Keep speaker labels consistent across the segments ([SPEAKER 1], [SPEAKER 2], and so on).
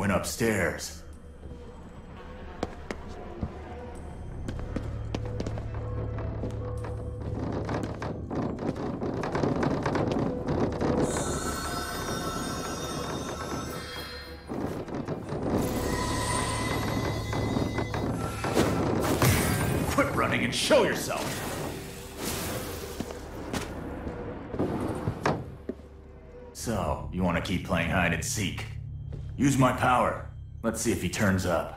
[SPEAKER 1] went upstairs. Quit running and show yourself! So, you want to keep playing hide and seek? Use my power. Let's see if he turns up.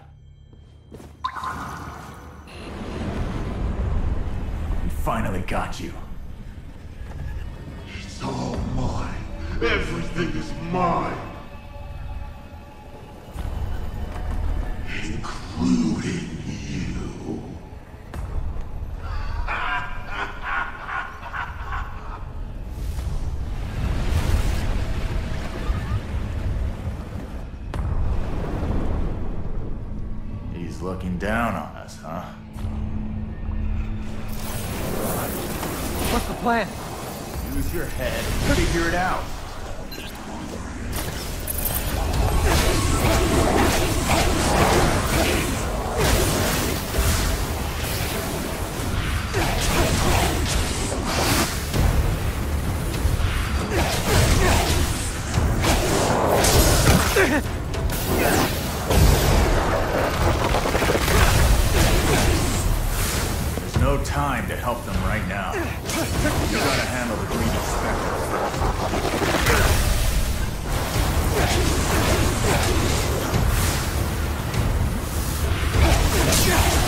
[SPEAKER 1] Looking down on us, huh?
[SPEAKER 2] What's the plan?
[SPEAKER 1] Use your head and figure it out. Time to help them right now. You gotta handle the greedy specter first.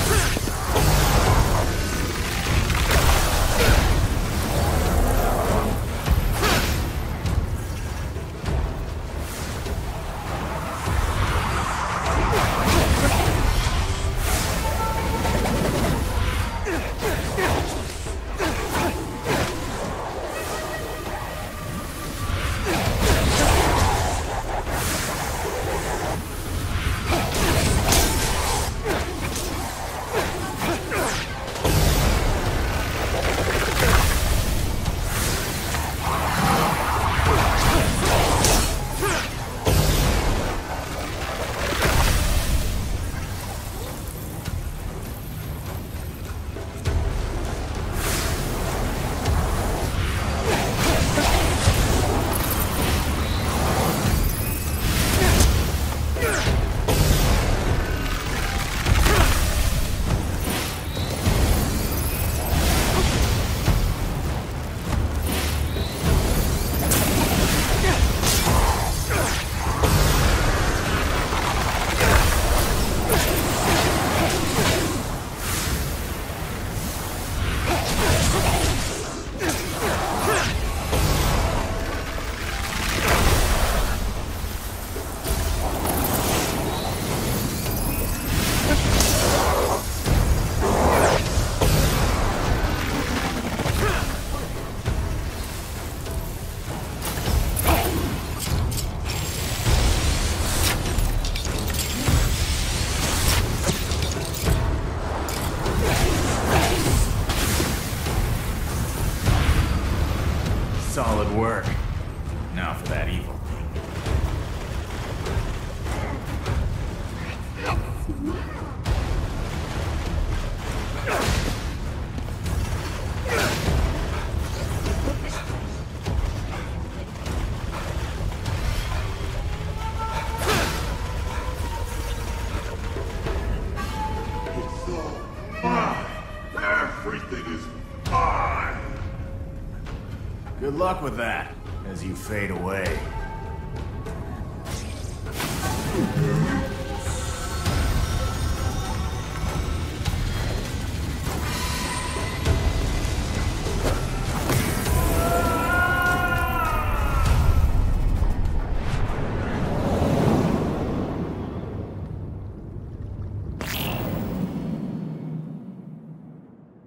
[SPEAKER 1] luck with that as you fade away.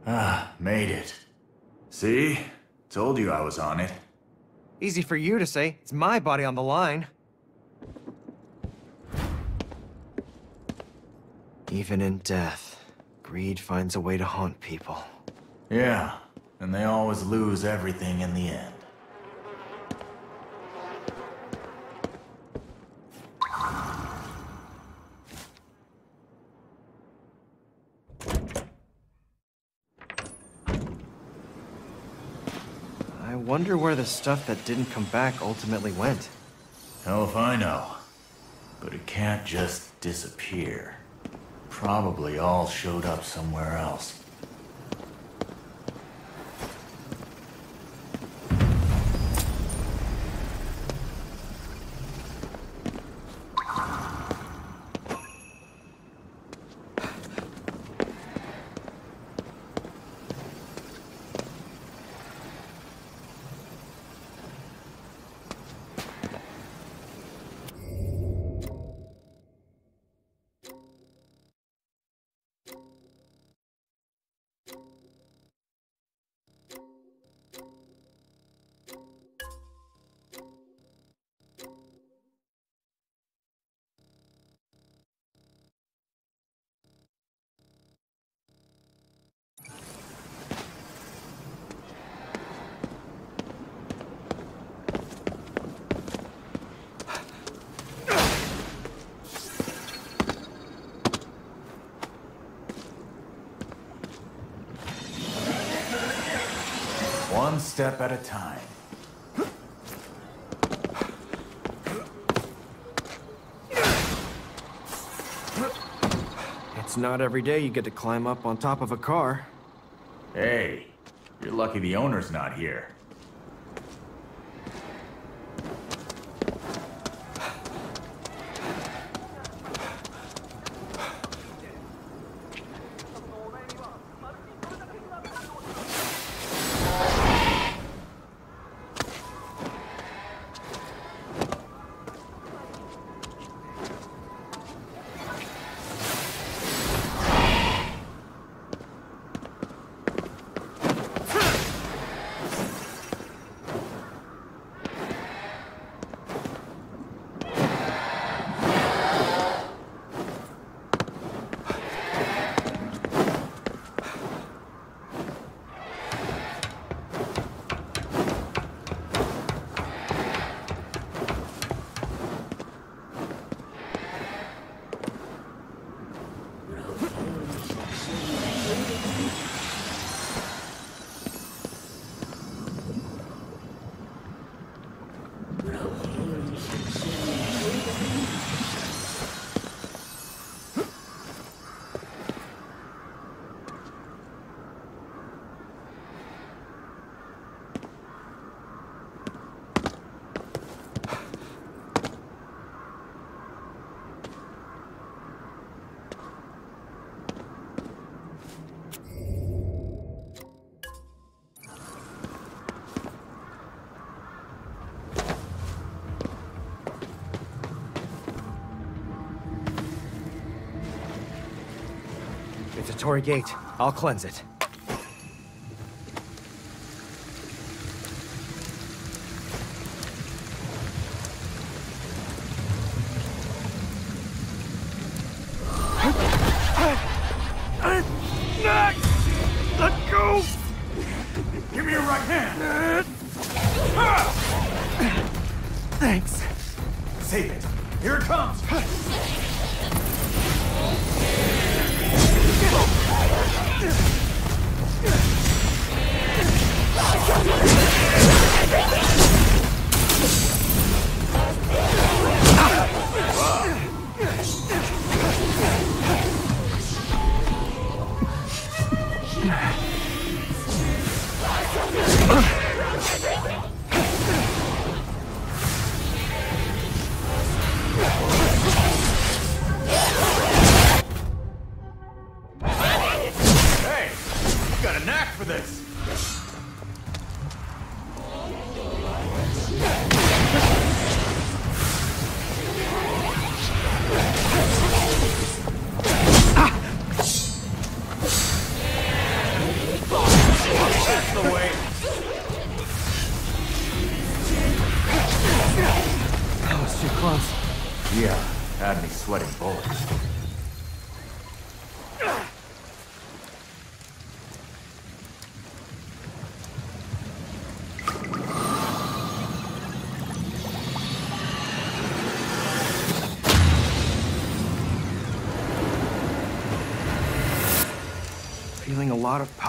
[SPEAKER 1] Ah, made it. See? Told you I was on it.
[SPEAKER 2] Easy for you to say. It's my body on the line. Even in death, greed finds a way to haunt people.
[SPEAKER 1] Yeah, and they always lose everything in the end.
[SPEAKER 2] I wonder where the stuff that didn't come back ultimately went.
[SPEAKER 1] Hell if I know. But it can't just disappear. Probably all showed up somewhere else. Step at a time.
[SPEAKER 2] It's not every day you get to climb up on top of a car.
[SPEAKER 1] Hey, you're lucky the owner's not here.
[SPEAKER 2] It's gate. I'll cleanse it.
[SPEAKER 3] Let go!
[SPEAKER 1] Give me your right hand!
[SPEAKER 2] Thanks.
[SPEAKER 1] Save it! Here it comes!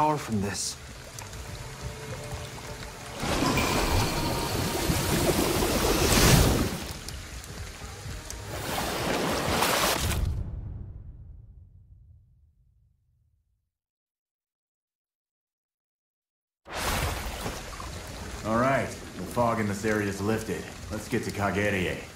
[SPEAKER 3] Power from this.
[SPEAKER 1] All right, the fog in this area is lifted. Let's get to Kagerie.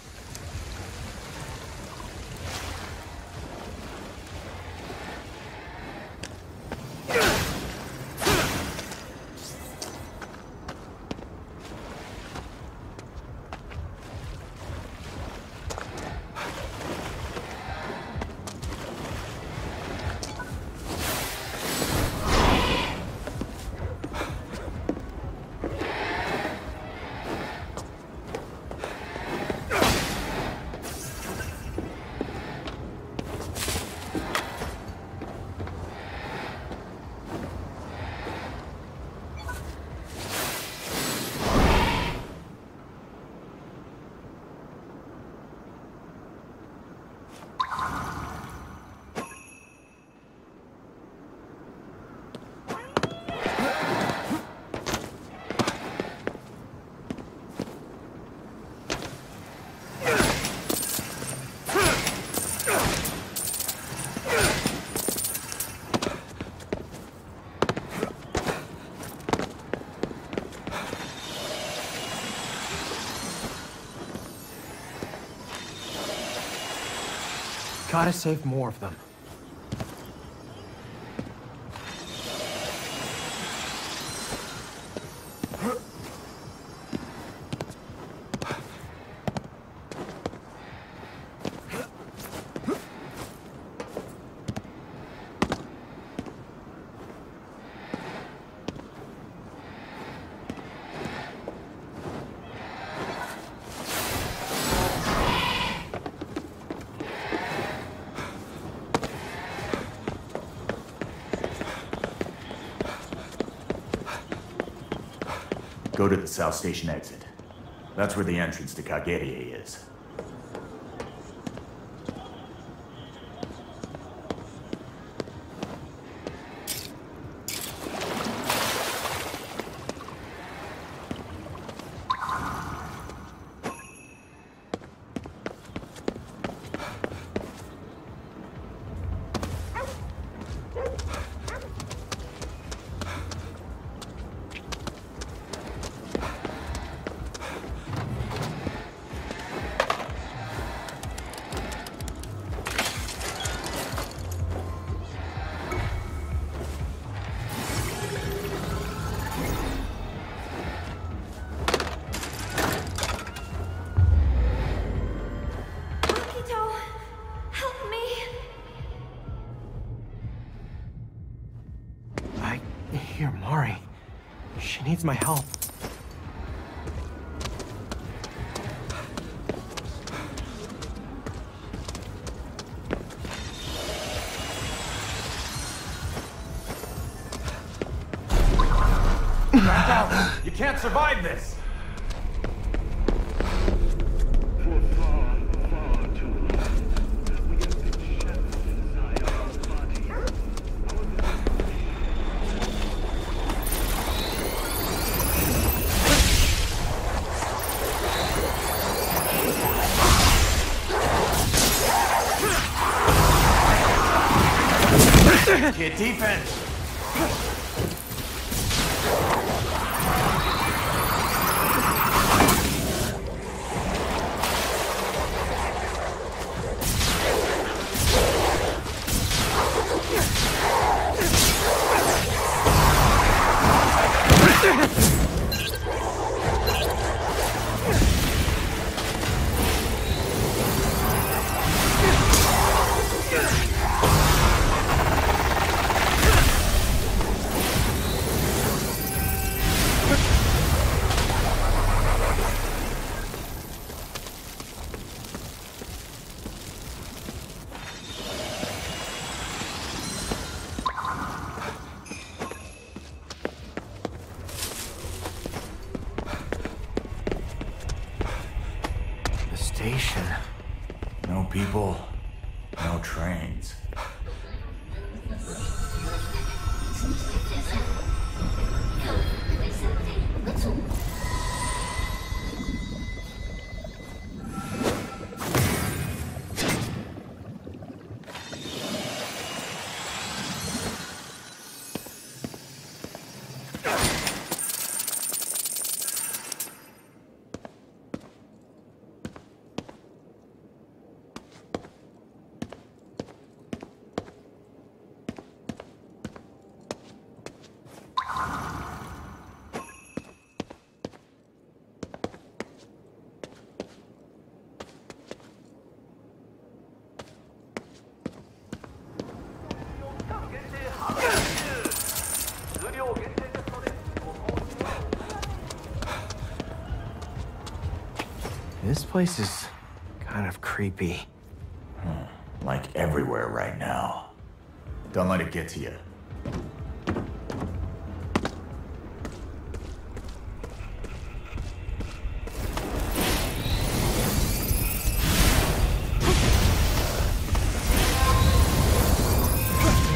[SPEAKER 3] Gotta save more of them.
[SPEAKER 1] Go to the South Station exit. That's where the entrance to Kagerie is.
[SPEAKER 3] My help.
[SPEAKER 2] Place is kind of creepy.
[SPEAKER 1] Hmm, like everywhere right now. Don't let it get to you.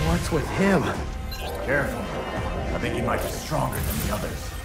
[SPEAKER 2] What's with him?
[SPEAKER 1] Careful. I think he might be stronger than the others.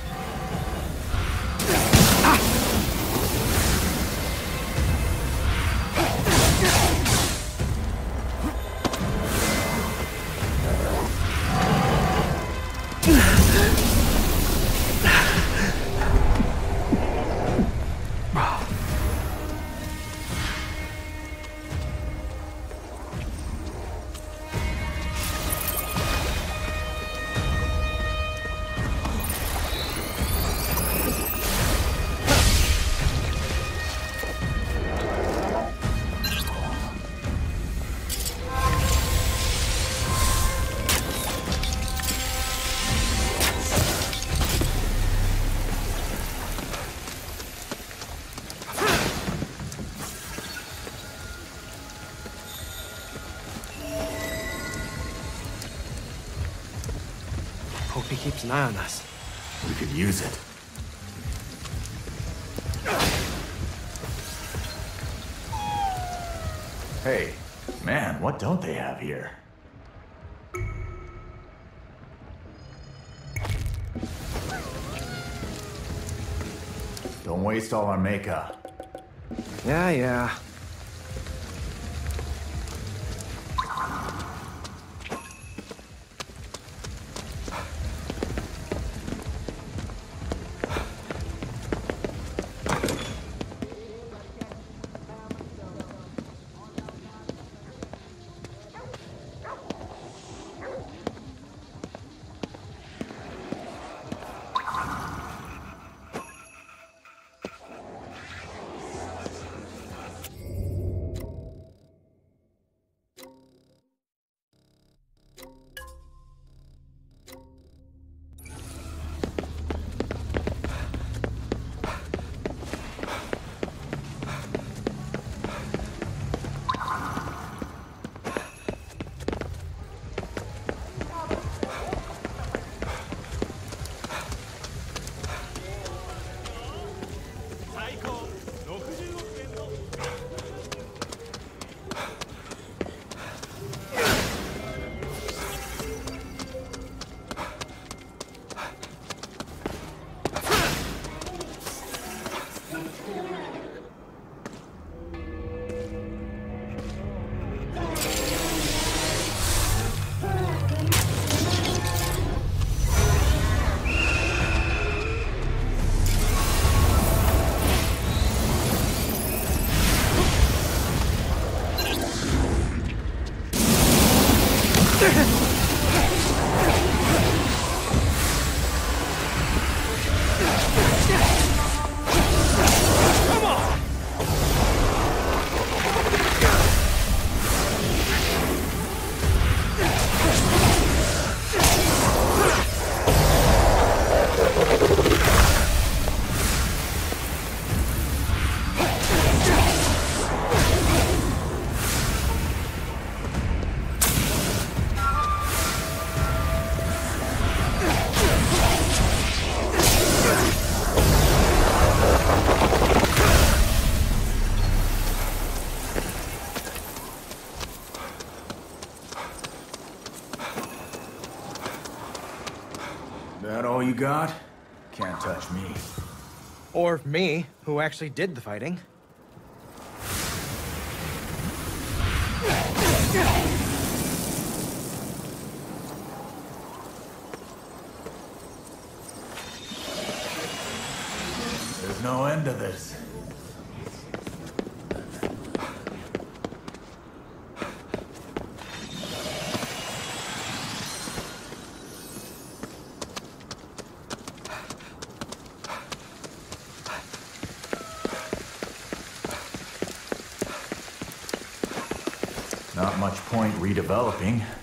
[SPEAKER 2] Eye on us.
[SPEAKER 1] We could use it. Hey, man, what don't they have here? Don't waste all our makeup.
[SPEAKER 2] Yeah, yeah.
[SPEAKER 1] All you got? Can't touch me.
[SPEAKER 2] Or me, who actually did the fighting.
[SPEAKER 1] There's no end to this. Not much point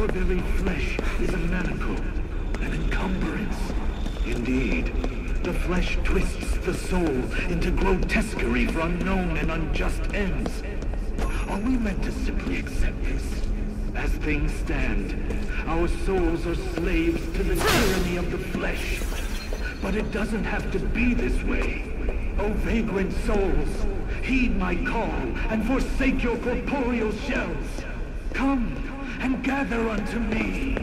[SPEAKER 3] Our very flesh is a manacle, an encumbrance. Indeed, the flesh twists the soul into grotesquerie for unknown and unjust ends. Are we meant to simply accept this? As things stand, our souls are slaves to the tyranny of the flesh. But it doesn't have to be this way. O vagrant souls, heed my call and forsake your corporeal shells. Come and gather unto me.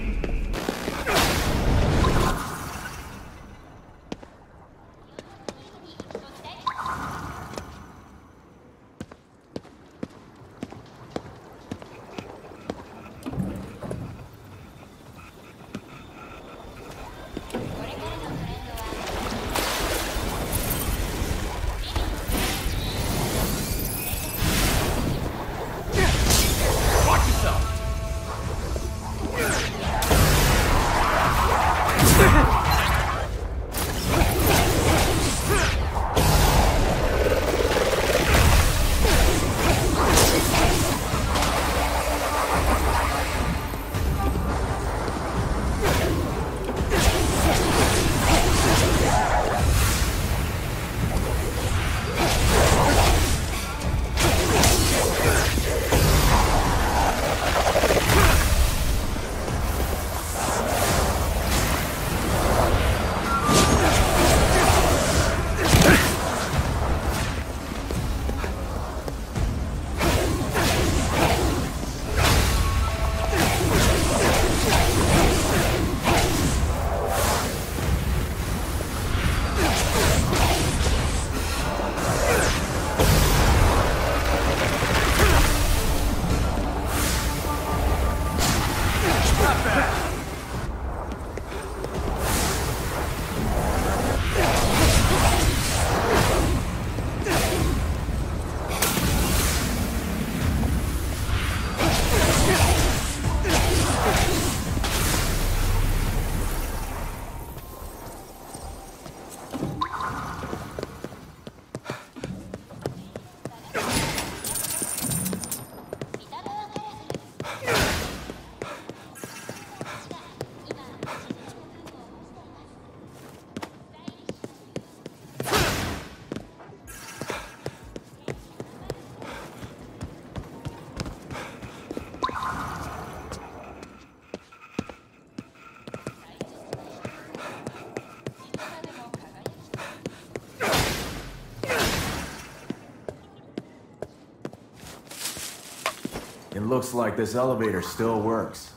[SPEAKER 1] Looks like this elevator still works.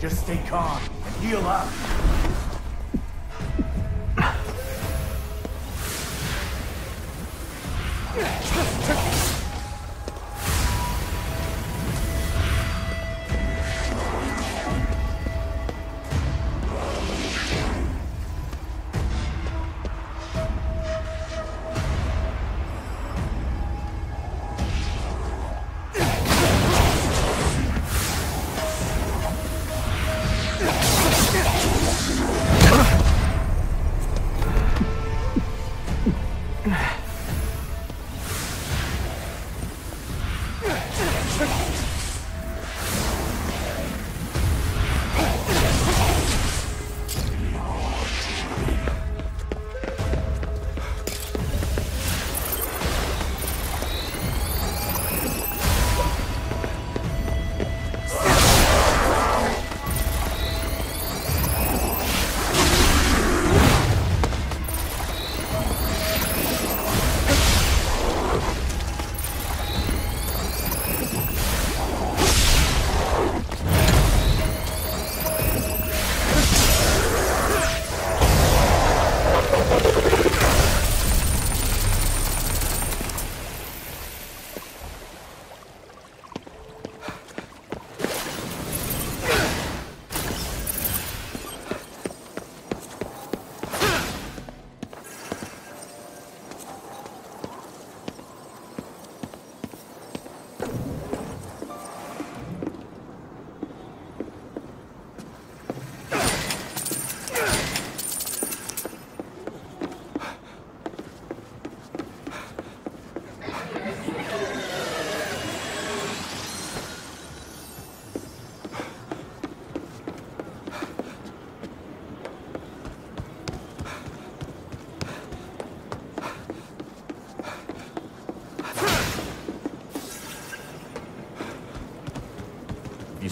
[SPEAKER 1] Just stay calm and heal up.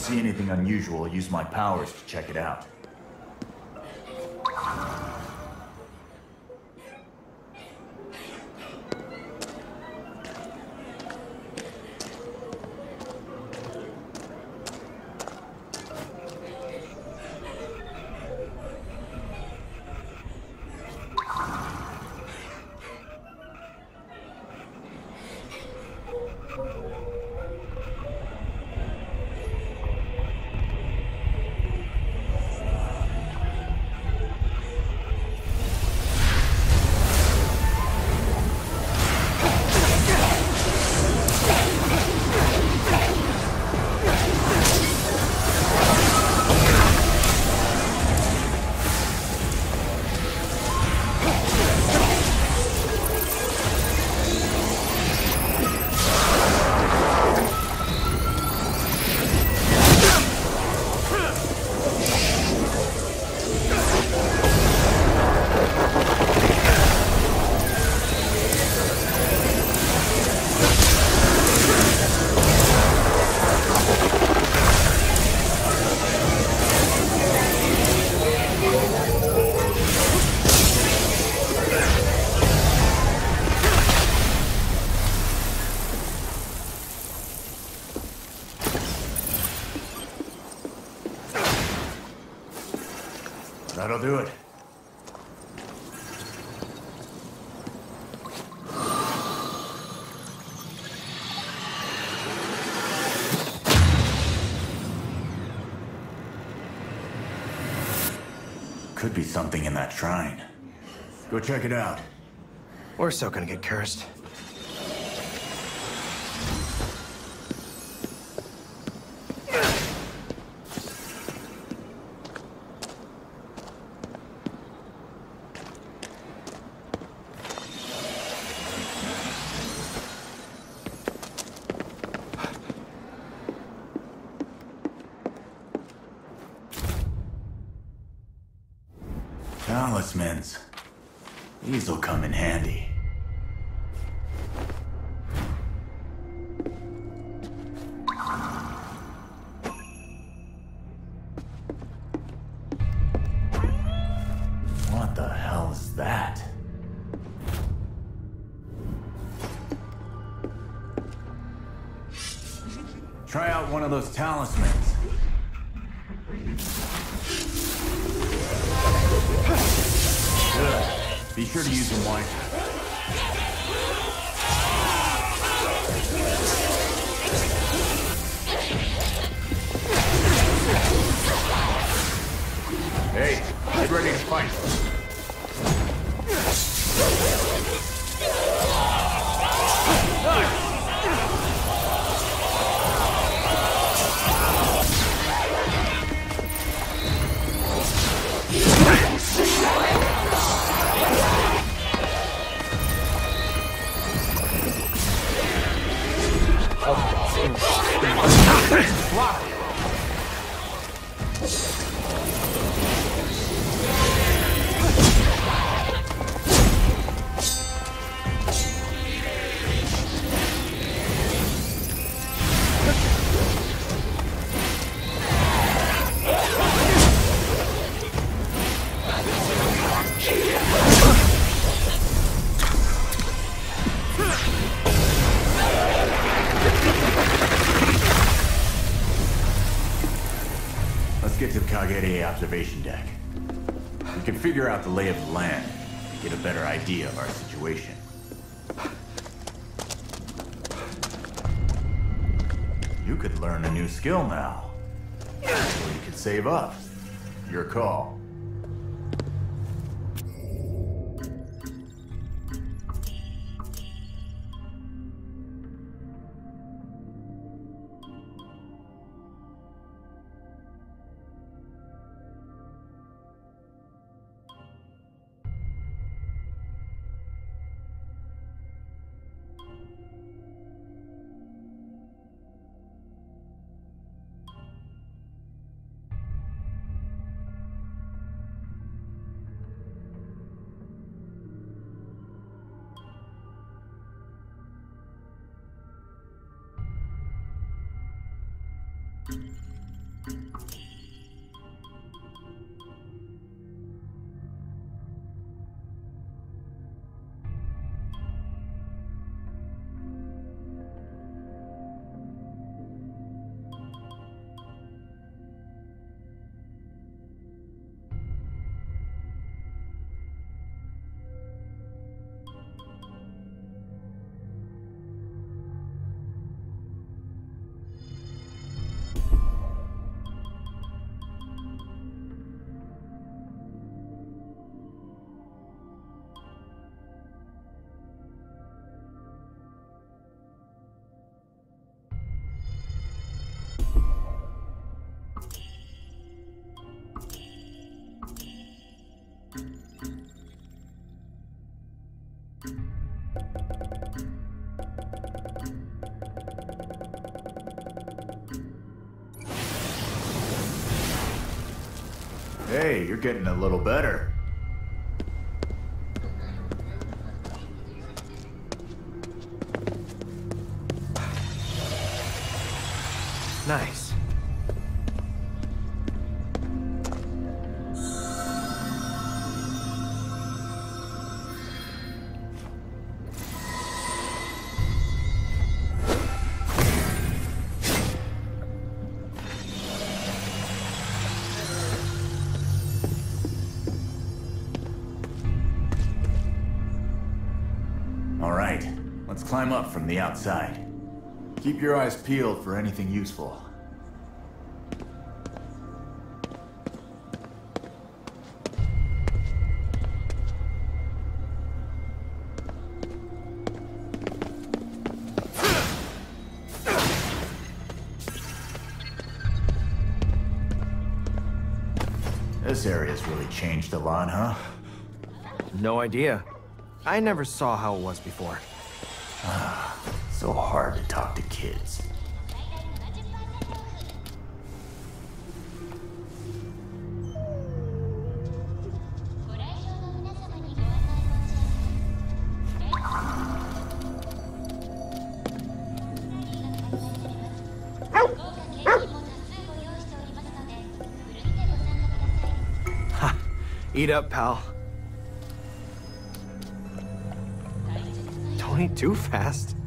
[SPEAKER 1] See anything unusual, I'll use my powers to check it out. Could be something in that shrine. Go check it out.
[SPEAKER 2] We're so gonna get cursed.
[SPEAKER 1] Those talismans. Let's go. Observation deck. We can figure out the lay of the land and get a better idea of our situation. You could learn a new skill now. Or you could save up. Your call. Hey, you're getting a little better. Climb up from the outside. Keep your eyes peeled for anything useful. This area's really changed a lot, huh?
[SPEAKER 2] No idea. I never saw how it was before
[SPEAKER 1] hard to talk to kids. Ha!
[SPEAKER 2] Eat up, pal. Tony, too fast.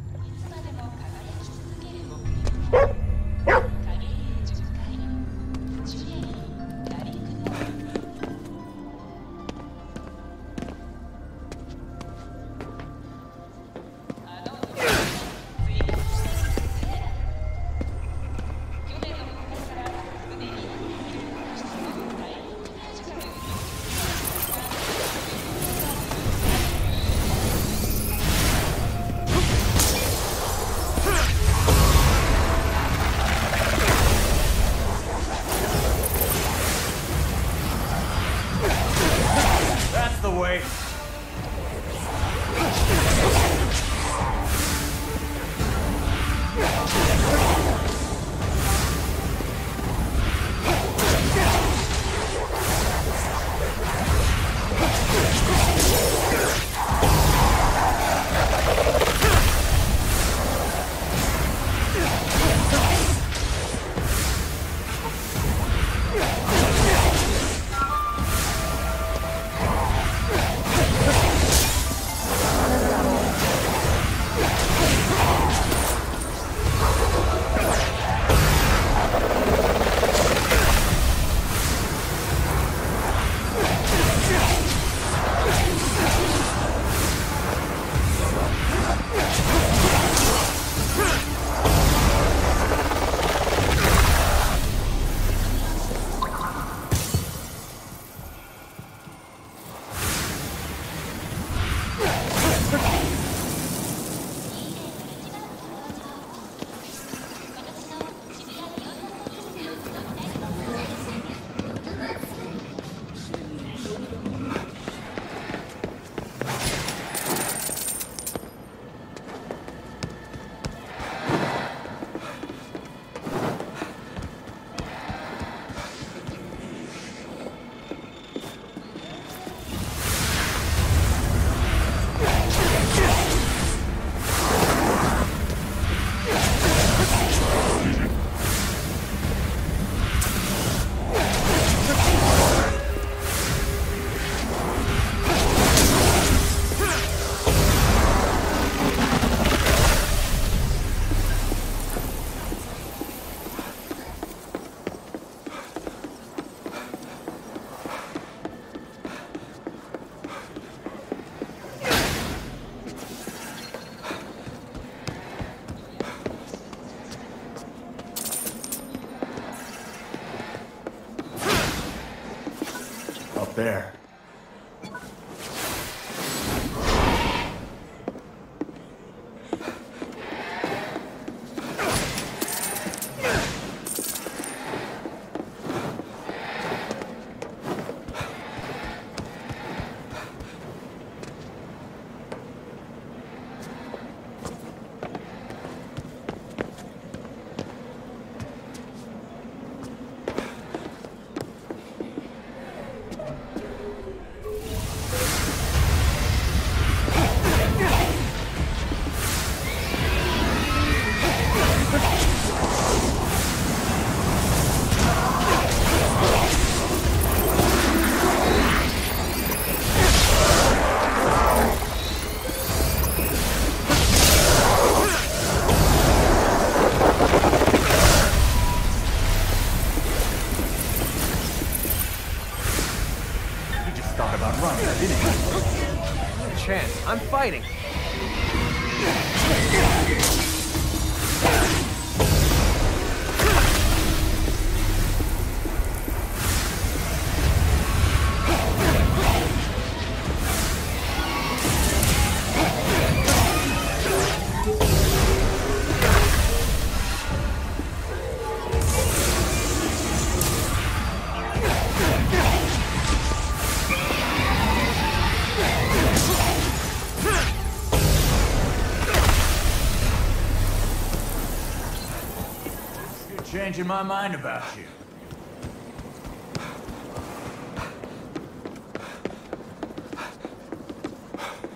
[SPEAKER 1] changing my mind about you.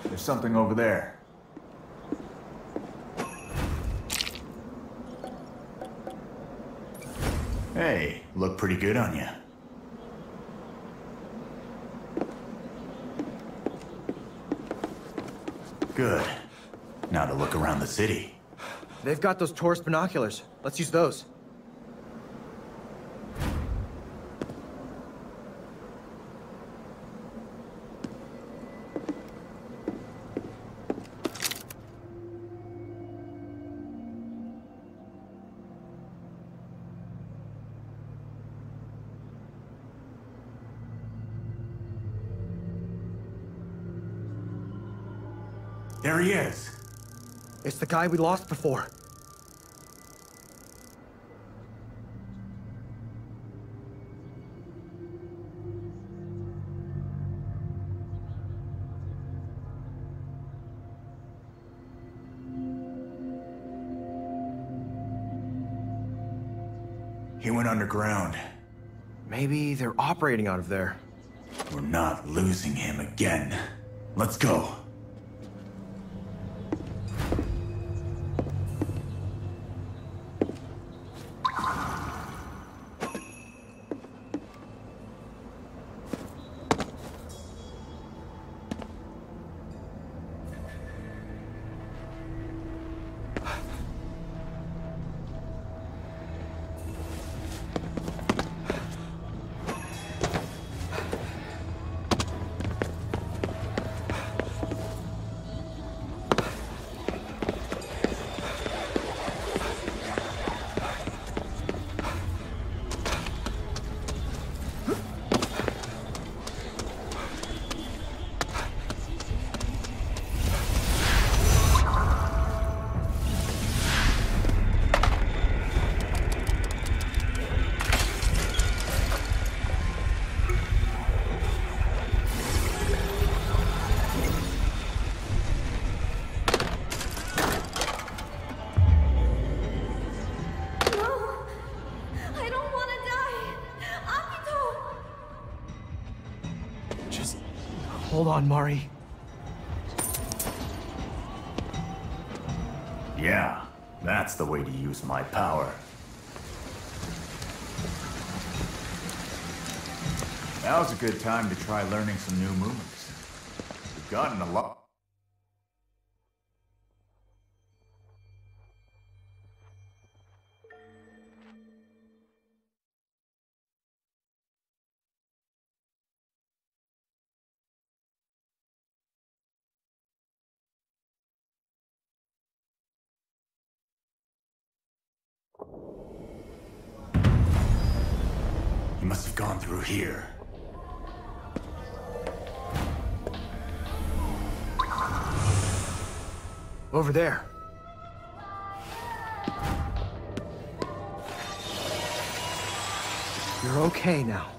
[SPEAKER 1] There's something over there. Hey, look pretty good on you. Good. Now to look around the city.
[SPEAKER 2] They've got those tourist binoculars. Let's use those.
[SPEAKER 1] There he is.
[SPEAKER 2] It's the guy we lost before.
[SPEAKER 1] He went underground.
[SPEAKER 2] Maybe they're operating out of there.
[SPEAKER 1] We're not losing him again. Let's go.
[SPEAKER 2] On, Mari.
[SPEAKER 1] Yeah, that's the way to use my power. Now's a good time to try learning some new moves. We've gotten a lot. Through here.
[SPEAKER 2] Over there. You're okay now.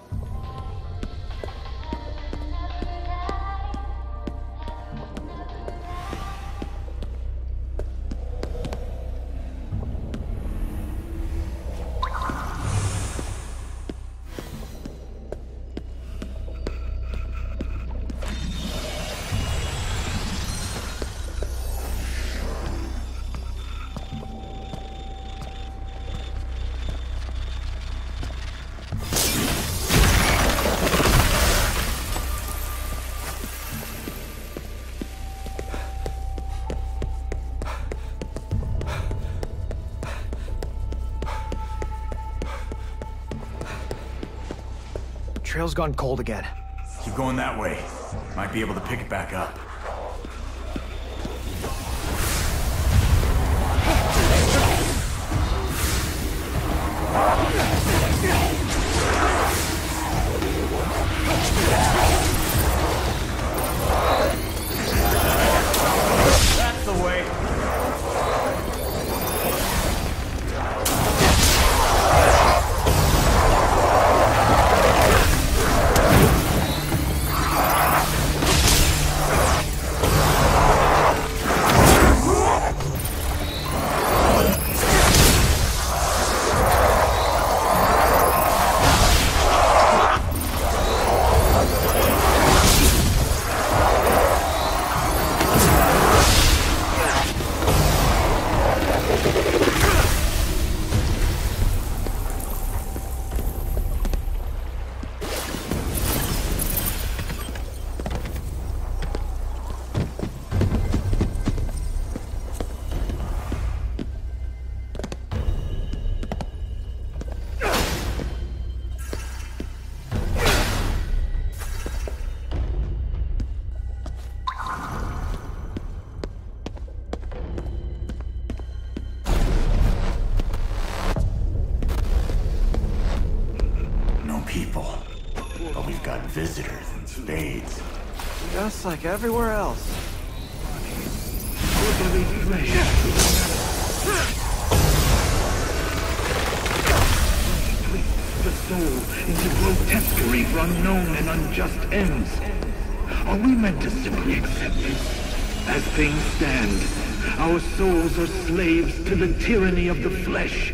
[SPEAKER 2] Trail's gone cold again.
[SPEAKER 1] Keep going that way. Might be able to pick it back up.
[SPEAKER 2] Everywhere else.
[SPEAKER 3] The soul into grotesquerie for unknown and unjust ends. Are we meant to simply accept this? As things stand, our souls are slaves to the tyranny of the flesh.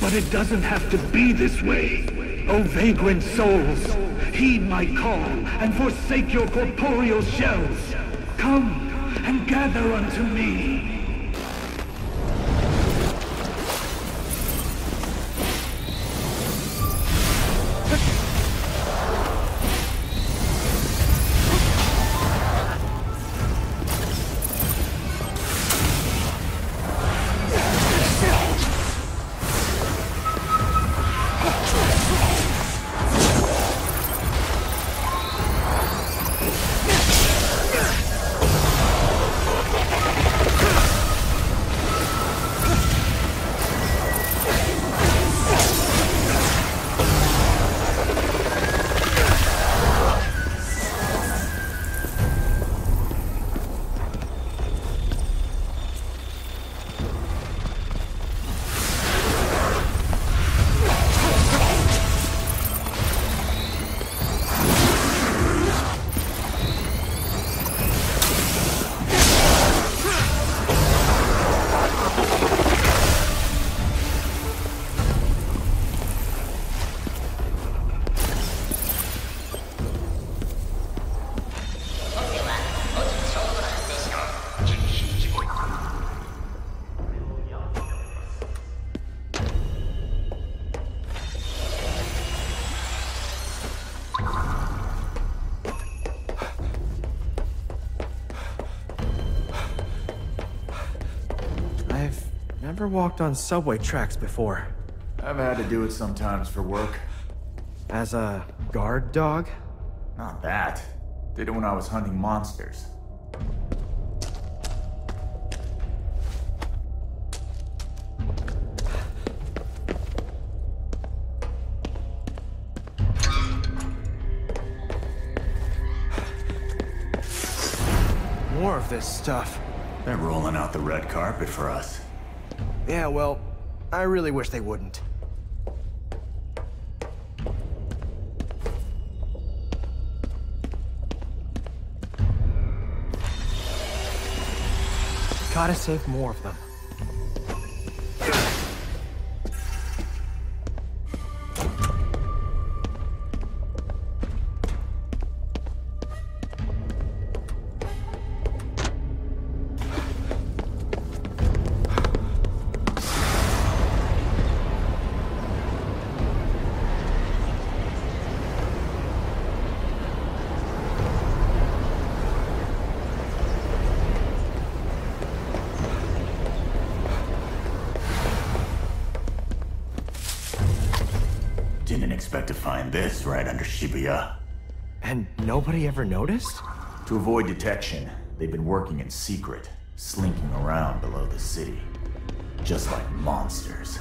[SPEAKER 3] But it doesn't have to be this way. O vagrant souls, heed my call and forsake your corporeal shells. Come and gather unto me.
[SPEAKER 2] Never walked on subway tracks before.
[SPEAKER 1] I've had to do it sometimes for work.
[SPEAKER 2] As a guard dog?
[SPEAKER 1] Not that. Did it when I was hunting monsters.
[SPEAKER 2] More of this stuff.
[SPEAKER 1] They're rolling out the red carpet for us.
[SPEAKER 2] Yeah, well, I really wish they wouldn't. Gotta save more of them.
[SPEAKER 1] This right under Shibuya.
[SPEAKER 2] And nobody ever noticed?
[SPEAKER 1] To avoid detection, they've been working in secret, slinking around below the city. Just like monsters.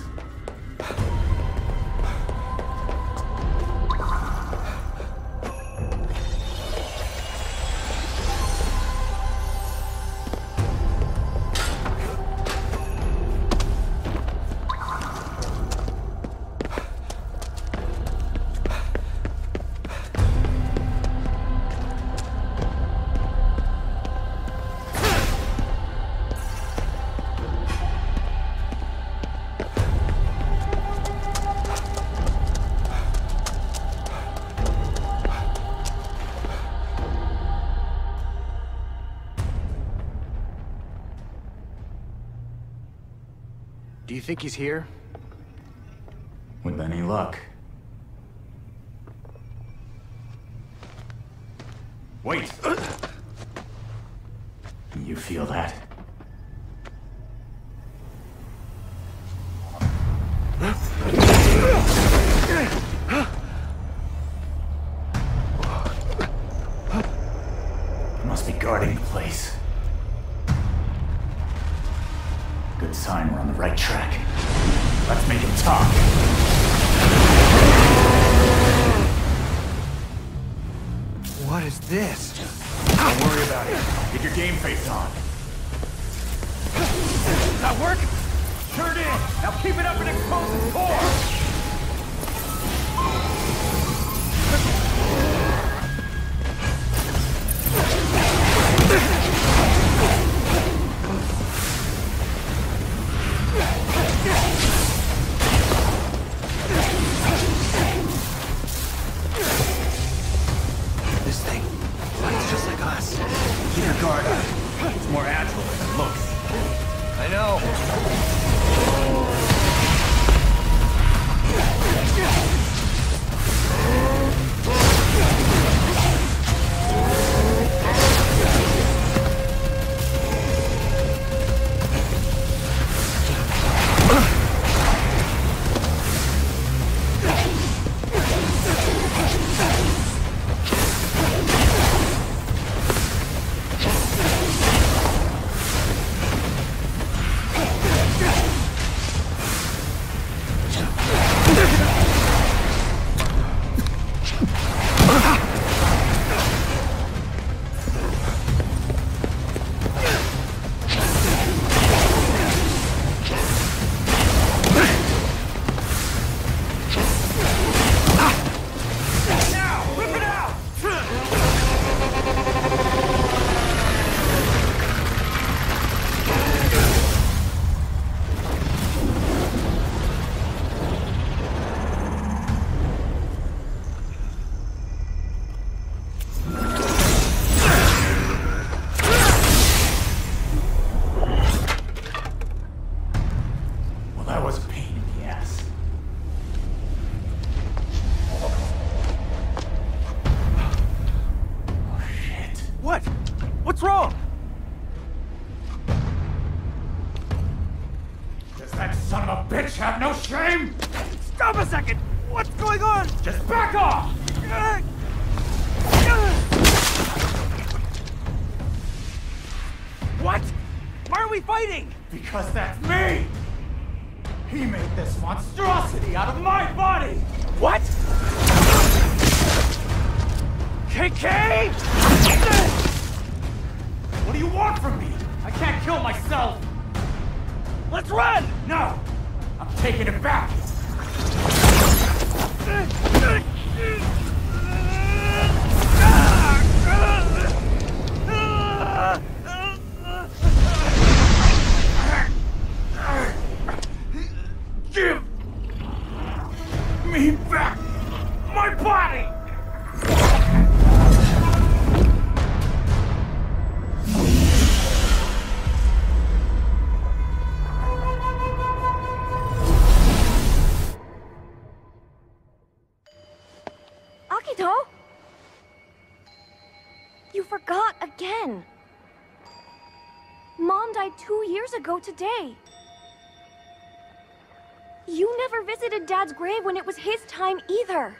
[SPEAKER 2] Think he's here?
[SPEAKER 1] What is this?
[SPEAKER 4] go today. You never visited Dad's grave when it was his time either.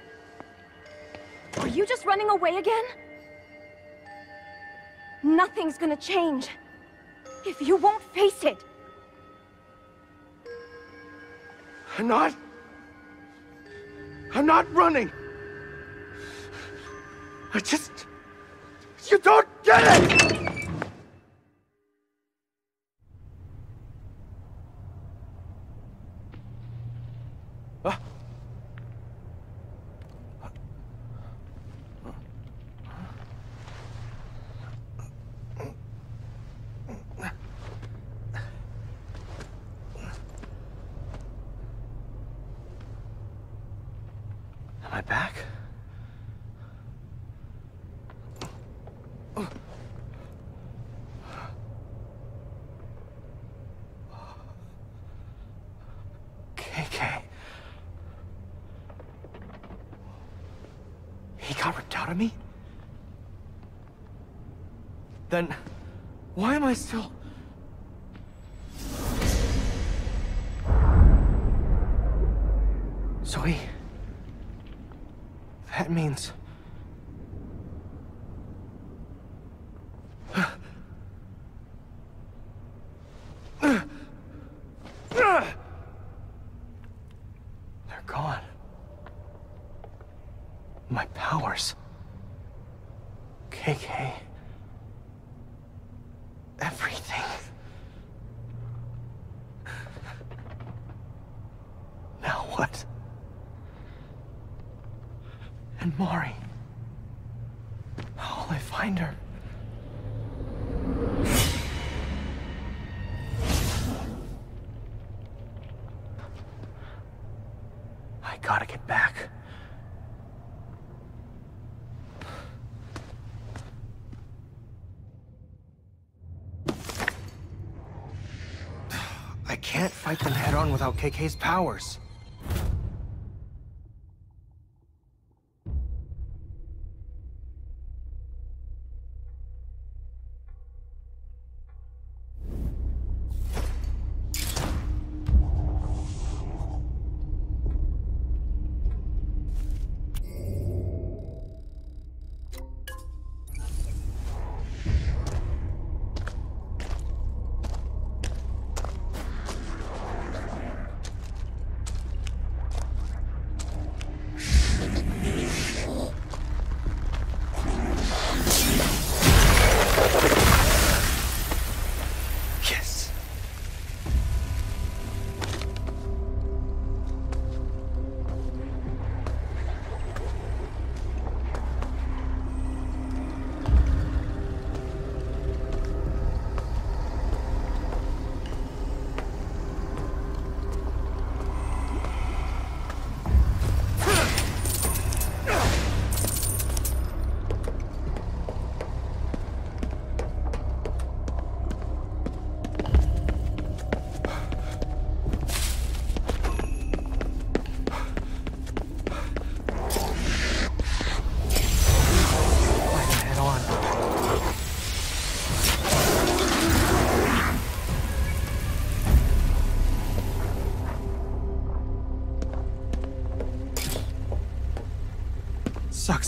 [SPEAKER 4] Are you just running away again? Nothing's gonna change if you won't face it.
[SPEAKER 2] I'm not... I'm not running. I just... You don't get it!
[SPEAKER 1] 阿 back. I
[SPEAKER 2] can't fight them head on without KK's powers.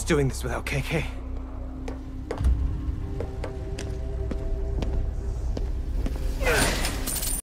[SPEAKER 2] Doing this without KK.